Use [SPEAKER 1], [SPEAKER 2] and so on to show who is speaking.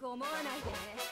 [SPEAKER 1] く思わないでね。